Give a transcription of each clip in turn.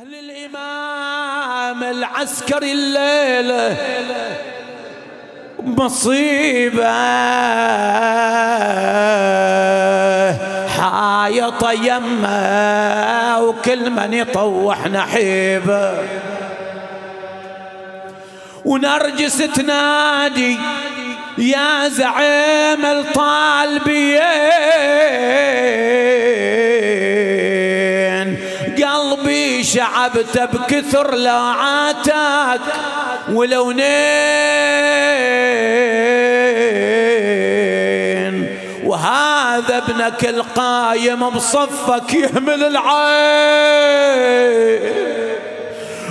أهل الإمام العسكري الليلة مصيبة. حايط يمه وكل من يطوح نحيبة. ونرجس تنادي يا زعيم الطالبين. قلبي شعبته بكثر لاعاتك ولونين وهذا ابنك القايم بصفك يهمل العين.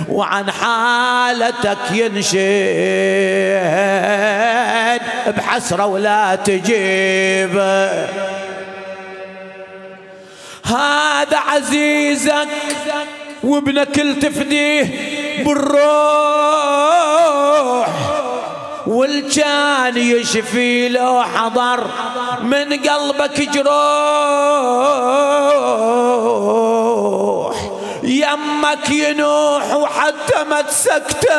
وعن حالتك ينشد بحسرة ولا تجيب. هذا عزيزك وابنك التفديه بالروح والجان يشفي له حضر من قلبك جروح. يمك ينوح وحتى ما تسكته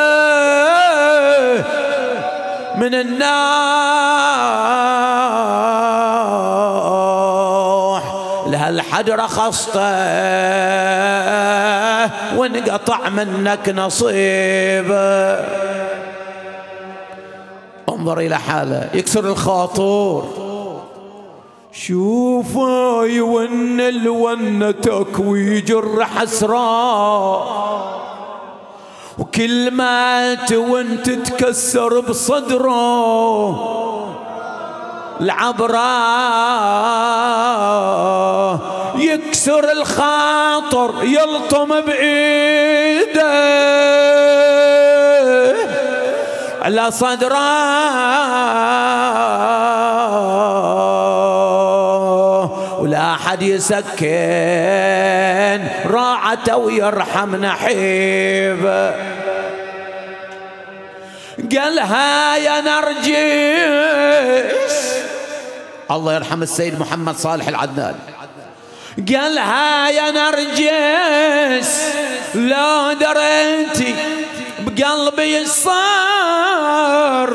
من النوح لهالحد رخصته وانقطع منك نصيب؟ انظر إلى حالة. يكسر الخاطر شوفاي ون الونتك ويجر حسرة وكل ما وانت تتكسر بصدره. العبرة. يكسر الخاطر يلطم بعيده على صدره ولا حد يسكن. راعته ويرحم نحيب. قالها يا نرجس. الله يرحم السيد محمد صالح العدنان. قالها يا نرجس لو دريتي بقلبي صار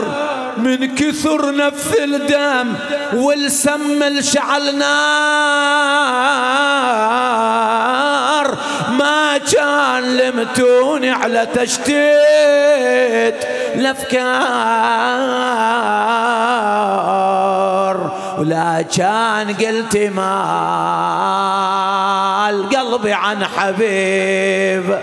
من كثر نف الدم والسم الشعل نار. ما كان لمتوني على تشتيت الافكار ولا كان قلت مال قلبي عن حبيب.